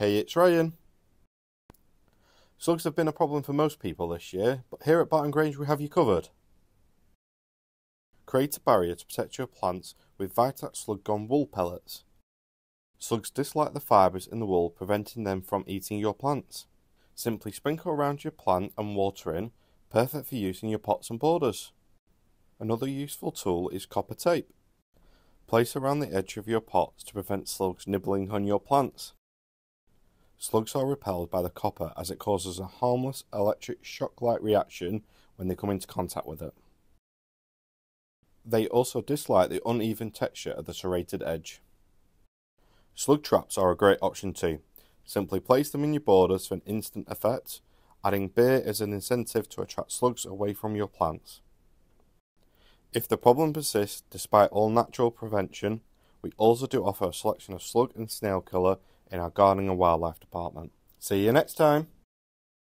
Hey, it's Ryan. Slugs have been a problem for most people this year, but here at Barton Grange we have you covered. Create a barrier to protect your plants with Vitax Slug Gone wool pellets. Slugs dislike the fibres in the wool, preventing them from eating your plants. Simply sprinkle around your plant and water in, perfect for use in your pots and borders. Another useful tool is copper tape. Place around the edge of your pots to prevent slugs nibbling on your plants. Slugs are repelled by the copper as it causes a harmless electric shock-like reaction when they come into contact with it. They also dislike the uneven texture of the serrated edge. Slug traps are a great option too. Simply place them in your borders for an instant effect, adding beer as an incentive to attract slugs away from your plants. If the problem persists despite all natural prevention, we also do offer a selection of slug and snail killer in our gardening and wildlife department. See you next time!